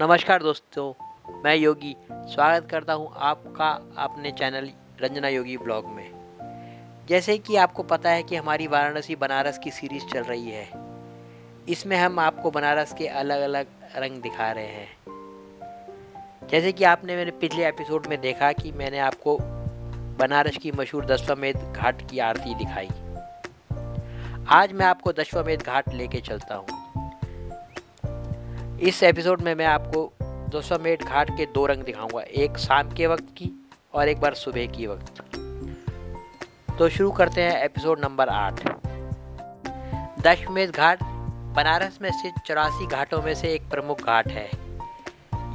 नमस्कार दोस्तों, मैं योगी। स्वागत करता हूँ आपका अपने चैनल रंजना योगी ब्लॉग में। जैसे कि आपको पता है कि हमारी वाराणसी बनारस की सीरीज़ चल रही है। इसमें हम आपको बनारस के अलग अलग रंग दिखा रहे हैं। जैसे कि आपने मेरे पिछले एपिसोड में देखा कि मैंने आपको बनारस की मशहूर दशवमेध घाट की आरती दिखाई। आज मैं आपको दशवमेध घाट लेके चलता हूँ। इस एपिसोड में मैं आपको दशवमेध घाट के दो रंग दिखाऊँगा, एक शाम के वक्त की और एक बार सुबह की वक्त तो शुरू करते हैं एपिसोड नंबर आठ। दशमेध घाट, बनारस में स्थित चौरासी घाटों में से एक प्रमुख घाट है।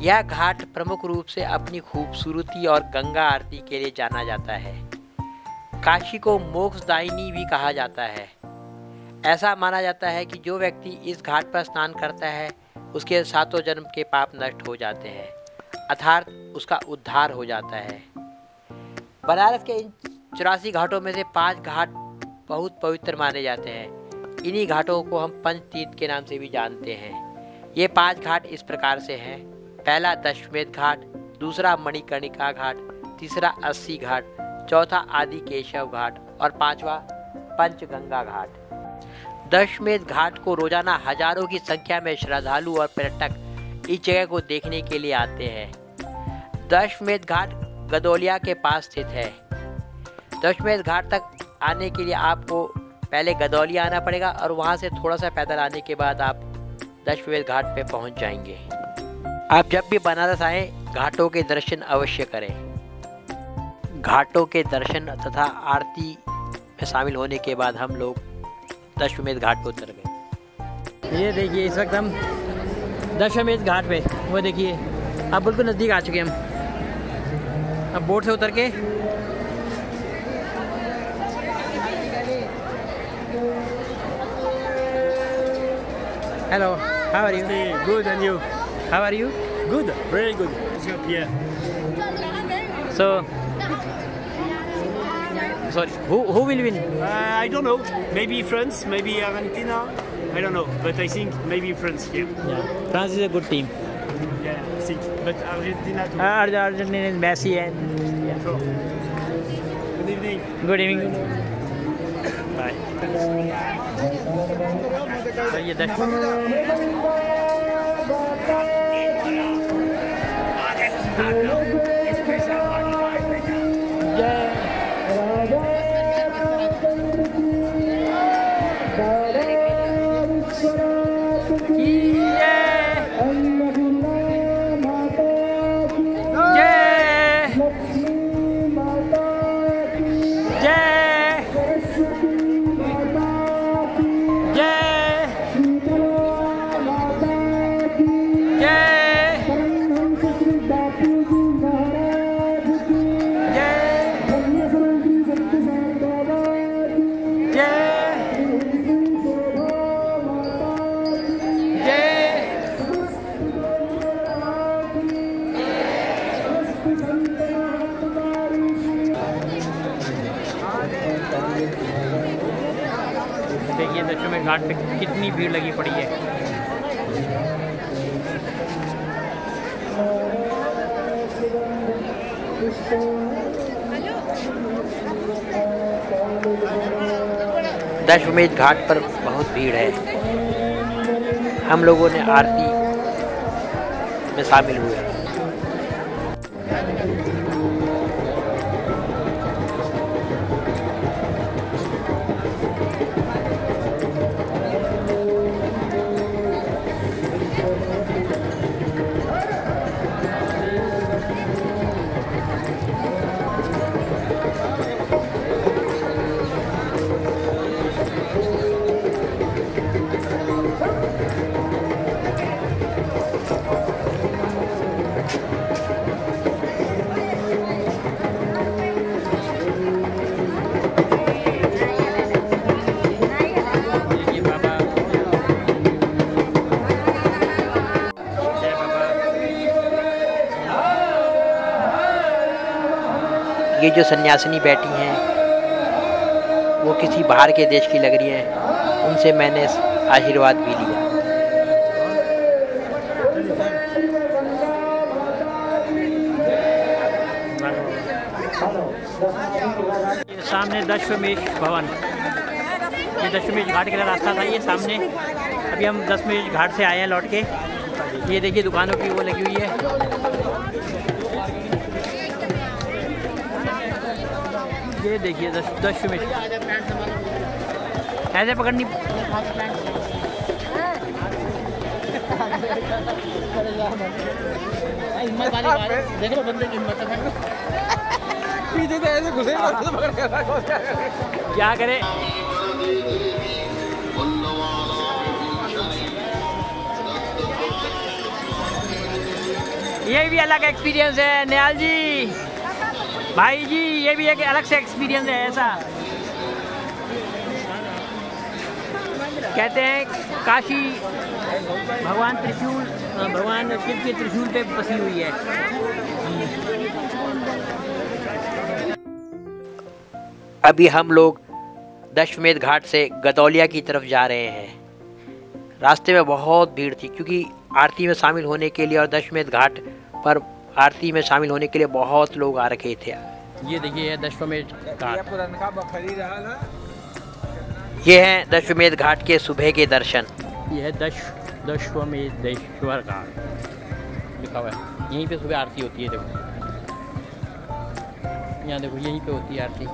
यह घाट प्रमुख रूप से अपनी खूबसूरती और गंगा आरती के लिए जाना जाता है। काशी को मोक्षदायिनी भी कहा जाता है। ऐसा माना जाता है कि जो व्यक्ति इस घाट पर स्नान करता है उसके सातों जन्म के पाप नष्ट हो जाते हैं। अर्थात उसका उद्धार हो जाता है। बनारस के इन चौरासी घाटों में से पाँच घाट बहुत पवित्र माने जाते हैं। इन्हीं घाटों को हम पंच तीर्थ के नाम से भी जानते हैं। ये पाँच घाट इस प्रकार से हैं। पहला दशमेध घाट, दूसरा मणिकर्णिका घाट, तीसरा अस्सी घाट, चौथा आदि केशव घाट और पांचवा पंचगंगा घाट। दशमेध घाट को रोज़ाना हज़ारों की संख्या में श्रद्धालु और पर्यटक इस जगह को देखने के लिए आते हैं। दशमेध घाट गदौलिया के पास स्थित है। दशमेध घाट तक आने के लिए आपको पहले गदौलिया आना पड़ेगा और वहाँ से थोड़ा सा पैदल आने के बाद आप दशमेध घाट पे पहुँच जाएँगे। आप जब भी बनारस आए, घाटों के दर्शन अवश्य करें। घाटों के दर्शन तथा आरती में शामिल होने के बाद हम लोग दशमेध घाट पर उतर गए ये देखिए इस वक्त हम दशमेध घाट पे वो देखिए अब बिल्कुल नज़दीक आ चुके हम अब बोट से उतर के hello how are you Good, and you? How are you Good, very good. Yeah. So sorry who who will win Uh, I don't know. Maybe France, maybe Argentina. I don't know, but I think maybe France. Yeah, yeah france is a good team yeah, I think. But Argentina too. argentina is messi and So. Good evening. Good evening bye ये दस देखिए दशमें घाट पे कितनी भीड़ लगी पड़ी है। दशमेध घाट पर बहुत भीड़ है। हम लोगों ने आरती में शामिल हुए। ये जो सन्यासिनी बैठी हैं, वो किसी बाहर के देश की लग रही हैं, उनसे मैंने आशीर्वाद भी लिया। सामने दशमेश भवन। ये दशमेश घाट के रास्ता था ये सामने। अभी हम दशमेश घाट से आए हैं लौट के। ये देखिए दुकानों की वो लगी हुई है। ये देखिए दस दस दशमेश ऐसे पकड़नी। देख लो बंदे की हिम्मत पीछे से ऐसे घुसे क्या करे? ये भी अलग एक्सपीरियंस है निहाल जी। भाई जी, ये भी एक अलग से एक्सपीरियंस है ऐसा। कहते हैं, काशी भगवान त्रिशूल भगवान शिव के त्रिशूल पे बसी हुई है। अभी हम लोग दशमेध घाट से गदौलिया की तरफ़ जा रहे हैं। रास्ते में बहुत भीड़ थी, क्योंकि आरती में शामिल होने के लिए और दशमेध घाट पर आरती में शामिल होने के लिए बहुत लोग आ रखे थे। ये देखिए ये दशमेश घाट। ये हैं दशमेध घाट के सुबह के दर्शन। ये है दश दशमेधेश्वर घाट। लिखा हुआ है। यहीं पे सुबह आरती होती है देखो। यहाँ देखो यहीं पे होती है आरती।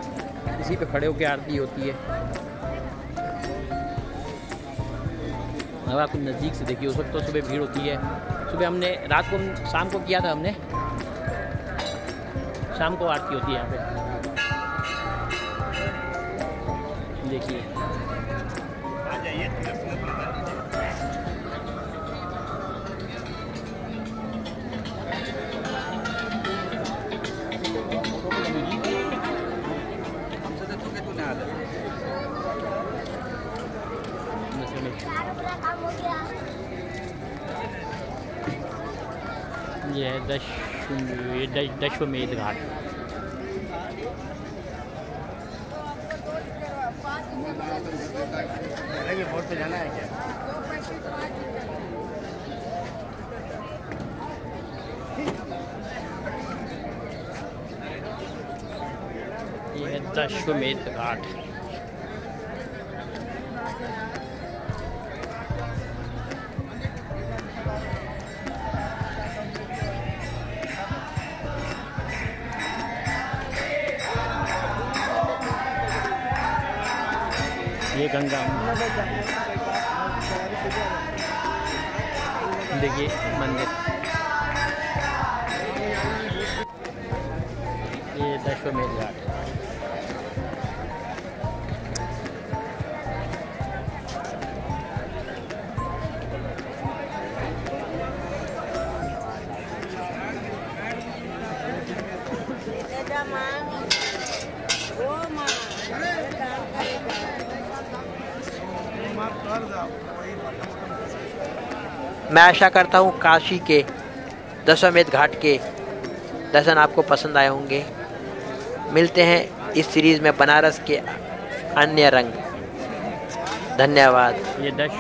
इसी पे खड़े होकर आरती होती है। अब आप नज़दीक से देखिए उस वक्त तो सुबह भीड़ होती है। सुबह हमने, रात को, शाम को किया था हमने। शाम को आरती होती है यहाँ पे। देखिए। ये है दश दशमेध घाट। ये है घाट। गंगा। देखिए मंदिर। ये दशमेध घाट। मैं आशा करता हूँ काशी के दशमेध घाट के दर्शन आपको पसंद आए होंगे। मिलते हैं इस सीरीज़ में बनारस के अन्य रंग। धन्यवाद। ये दश